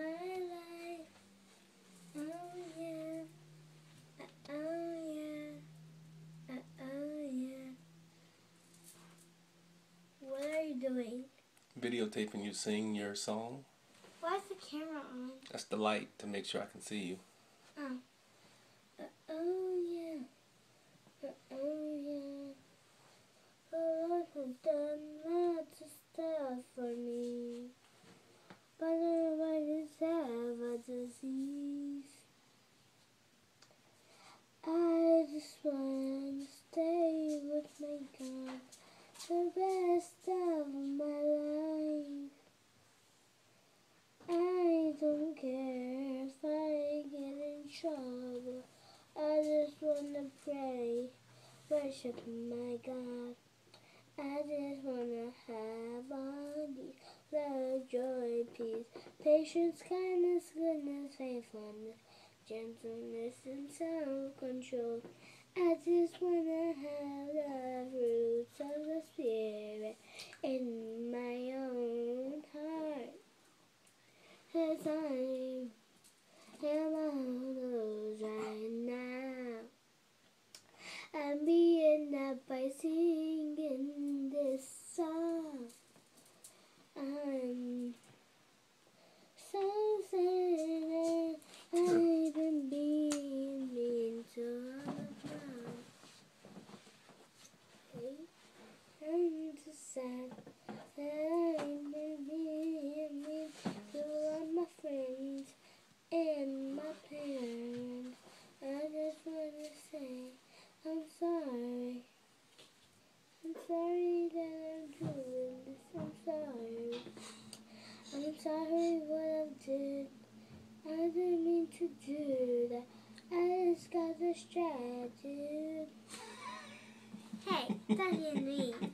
my life. Oh yeah. Uh, Oh yeah. Uh, Oh yeah. What are you doing? Videotaping you sing your song. Why is the camera on? That's the light to make sure I can see you. Oh. Uh, oh yeah. Uh, oh yeah. Lord has done lots of stuff for me. But I just have a disease. I just want to stay with my God. The best of my life. I don't care if I get in trouble. I just wanna pray, worship my God. I just wanna have all these love, joy, peace, patience, kindness, goodness, faithfulness, gentleness, and self-control. I just wanna have the fruits of the Spirit in my own heart. Cause I'm all right now. I'm being up by singing this song. I'm so sad I've been being mean to other I'm so sad that I've been being mean to all my friends and my parents. I just wanna say I'm sorry. I'm sorry that I'm doing this. I'm sorry. I'm sorry what I did. I didn't mean to do that. I just got distracted. Hey, your name.